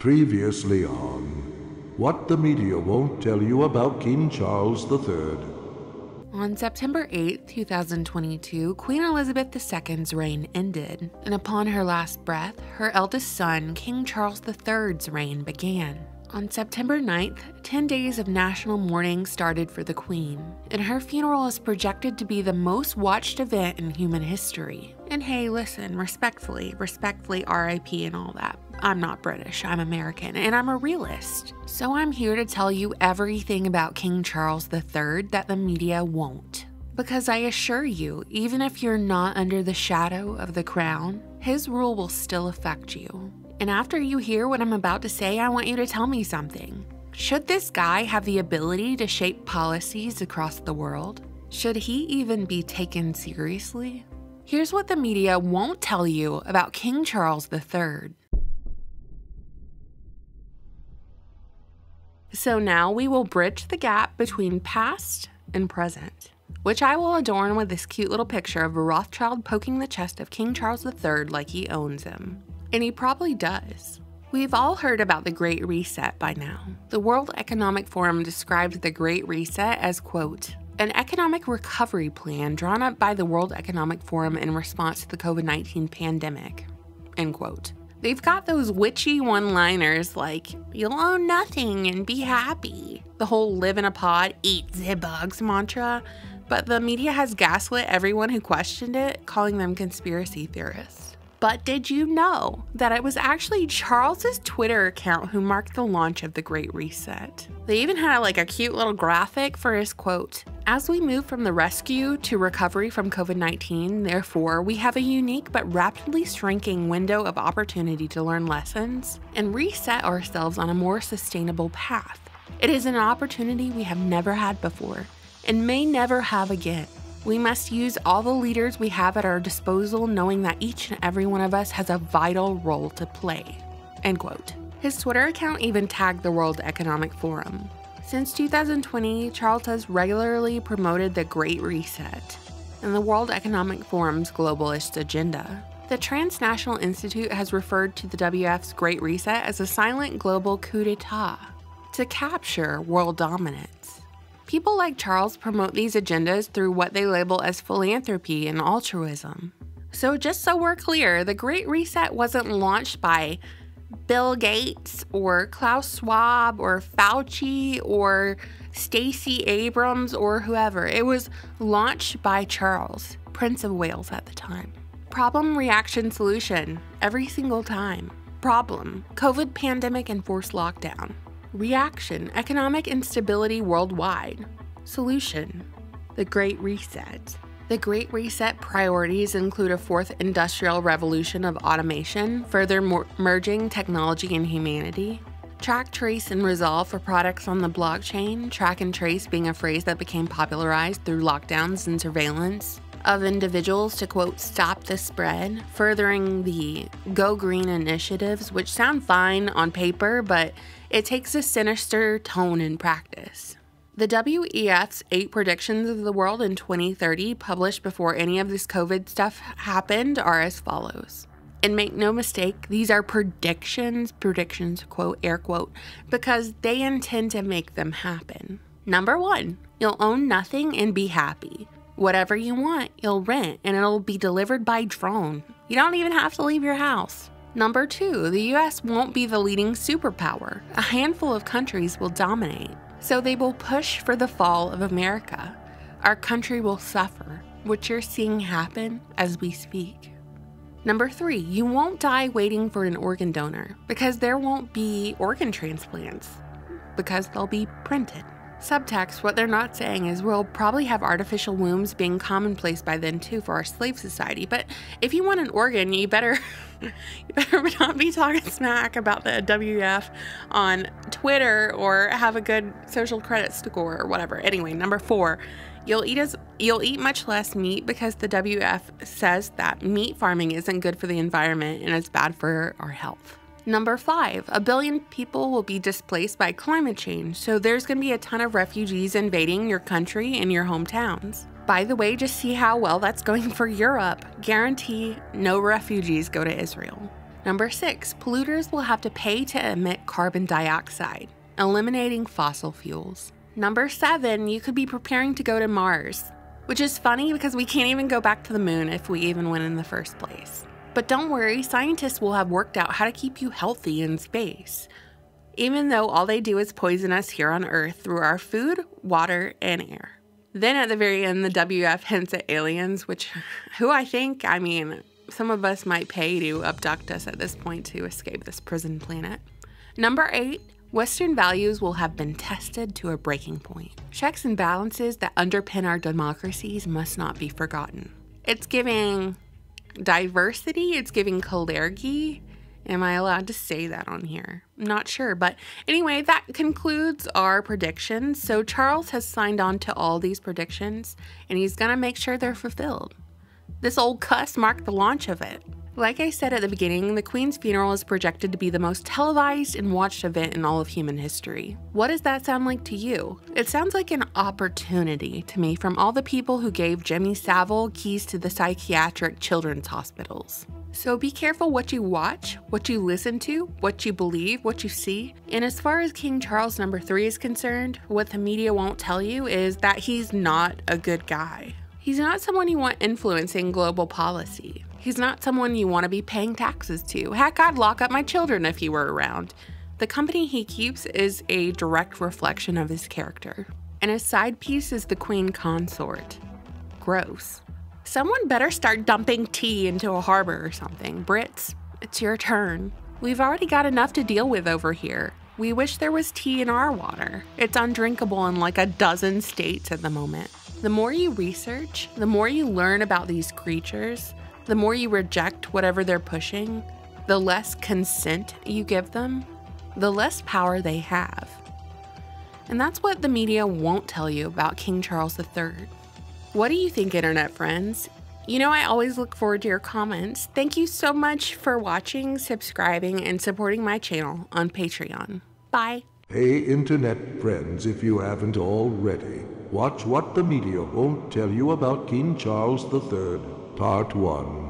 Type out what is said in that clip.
Previously on What the Media Won't Tell You About King Charles III. On September 8, 2022, Queen Elizabeth II's reign ended, and upon her last breath, her eldest son, King Charles III's reign began. On September 9th, 10 days of national mourning started for the Queen, and her funeral is projected to be the most watched event in human history. And hey, listen, respectfully, respectfully, RIP and all that. I'm not British, I'm American, and I'm a realist. So I'm here to tell you everything about King Charles III that the media won't. Because I assure you, even if you're not under the shadow of the crown, his rule will still affect you. And after you hear what I'm about to say, I want you to tell me something. Should this guy have the ability to shape policies across the world? Should he even be taken seriously? Here's what the media won't tell you about King Charles III. So now we will bridge the gap between past and present, which I will adorn with this cute little picture of a Rothschild poking the chest of King Charles III like he owns him. And he probably does. We've all heard about the Great Reset by now. The World Economic Forum described the Great Reset as, quote, an economic recovery plan drawn up by the World Economic Forum in response to the COVID 19 pandemic, end quote. They've got those witchy one liners like, you'll own nothing and be happy. The whole live in a pod, eat the bugs mantra. But the media has gaslit everyone who questioned it, calling them conspiracy theorists. But did you know that it was actually Charles's Twitter account who marked the launch of the Great Reset? They even had like a cute little graphic for his quote. As we move from the rescue to recovery from COVID 19, therefore, we have a unique but rapidly shrinking window of opportunity to learn lessons and reset ourselves on a more sustainable path. It is an opportunity we have never had before and may never have again. We must use all the leaders we have at our disposal, knowing that each and every one of us has a vital role to play. End quote. His Twitter account even tagged the World Economic Forum. Since 2020, Charles has regularly promoted the Great Reset and the World Economic Forum's globalist agenda. The Transnational Institute has referred to the WEF's Great Reset as a silent global coup d'etat to capture world dominance. People like Charles promote these agendas through what they label as philanthropy and altruism. So, just so we're clear, the Great Reset wasn't launched by Bill Gates or Klaus Schwab or Fauci or Stacey Abrams or whoever. It was launched by Charles, Prince of Wales at the time. Problem, reaction, solution, every single time. Problem, COVID pandemic and forced lockdown. Reaction Economic instability worldwide. Solution The Great Reset. The Great Reset priorities include a fourth industrial revolution of automation, further merging technology and humanity, track, trace, and resolve for products on the blockchain, track and trace being a phrase that became popularized through lockdowns and surveillance of individuals to quote, stop the spread, furthering the Go Green initiatives, which sound fine on paper, but it takes a sinister tone in practice. The WEF's eight predictions of the world in 2030, published before any of this COVID stuff happened, are as follows. And make no mistake, these are predictions, predictions, quote, air quote, because they intend to make them happen. Number one, you'll own nothing and be happy. Whatever you want, you'll rent and it'll be delivered by drone. You don't even have to leave your house. Number two, the US won't be the leading superpower. A handful of countries will dominate. So they will push for the fall of America. Our country will suffer, which you're seeing happen as we speak. Number three, you won't die waiting for an organ donor because there won't be organ transplants because they'll be printed. Subtext, what they're not saying is we'll probably have artificial wombs being commonplace by then too for our slave society. But if you want an organ, you better you better not be talking smack about the WEF on Twitter or have a good social credit score or whatever. Anyway, number four, you'll eat as you'll eat much less meat because the WEF says that meat farming isn't good for the environment and it's bad for our health. Number five, a billion people will be displaced by climate change, so there's going to be a ton of refugees invading your country and your hometowns. By the way, just see how well that's going for Europe. Guarantee no refugees go to Israel. Number six, polluters will have to pay to emit carbon dioxide, eliminating fossil fuels. Number seven, you could be preparing to go to Mars, which is funny because we can't even go back to the moon if we even went in the first place. But don't worry, scientists will have worked out how to keep you healthy in space, even though all they do is poison us here on Earth through our food, water, and air. Then at the very end, the WEF hints at aliens, which, who I think, I mean, some of us might pay to abduct us at this point to escape this prison planet. Number eight, Western values will have been tested to a breaking point. Checks and balances that underpin our democracies must not be forgotten. It's giving diversity, it's giving clergy. Am I allowed to say that on here? Not sure. But anyway, that concludes our predictions. So Charles has signed on to all these predictions and he's going to make sure they're fulfilled. This old cuss marked the launch of it. Like I said at the beginning, the Queen's funeral is projected to be the most televised and watched event in all of human history. What does that sound like to you? It sounds like an opportunity to me from all the people who gave Jimmy Savile keys to the psychiatric children's hospitals. So be careful what you watch, what you listen to, what you believe, what you see. And as far as King Charles number 3 is concerned, what the media won't tell you is that he's not a good guy. He's not someone you want influencing global policy. He's not someone you want to be paying taxes to. Heck, I'd lock up my children if he were around. The company he keeps is a direct reflection of his character. And his side piece is the queen consort. Gross. Someone better start dumping tea into a harbor or something. Brits, it's your turn. We've already got enough to deal with over here. We wish there was tea in our water. It's undrinkable in like a dozen states at the moment. The more you research, the more you learn about these creatures, the more you reject whatever they're pushing, the less consent you give them, the less power they have. And that's what the media won't tell you about King Charles III. What do you think, internet friends? You know, I always look forward to your comments. Thank you so much for watching, subscribing, and supporting my channel on Patreon. Bye. Hey, internet friends, if you haven't already, watch What the Media Won't Tell You About King Charles III, Part 1.